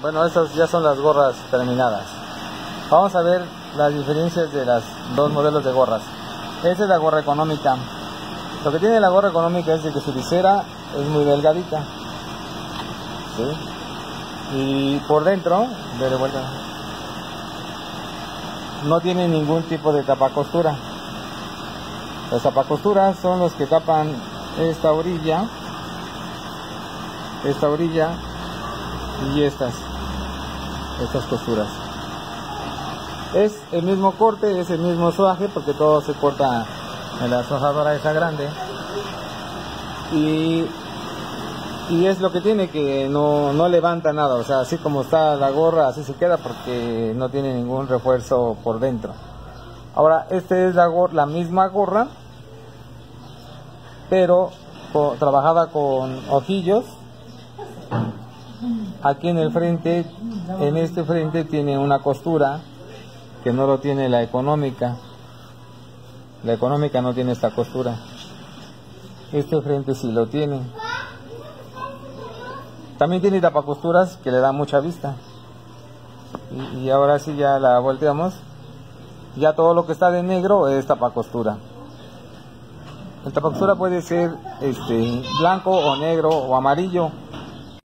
Bueno, estas ya son las gorras terminadas. Vamos a ver las diferencias de las dos modelos de gorras. Esta es la gorra económica. Lo que tiene la gorra económica es de que su visera es muy delgadita. Y por dentro, de vuelta, no tiene ningún tipo de tapacostura. Las tapacosturas son los que tapan esta orilla, esta orilla y estas estas costuras. Es el mismo corte es el mismo suaje porque todo se corta en la suajadora esa grande. Y y es lo que tiene que no, no levanta nada o sea así como está la gorra así se queda porque no tiene ningún refuerzo por dentro. Ahora esta es la, la misma gorra pero trabajada con ojillos aquí en el frente en este frente tiene una costura que no lo tiene la económica. La económica no tiene esta costura. Este frente sí lo tiene. También tiene tapacosturas que le da mucha vista. Y, ahora sí ya la volteamos. Ya todo lo que está de negro es tapacostura. El tapacostura puede ser este blanco o negro o amarillo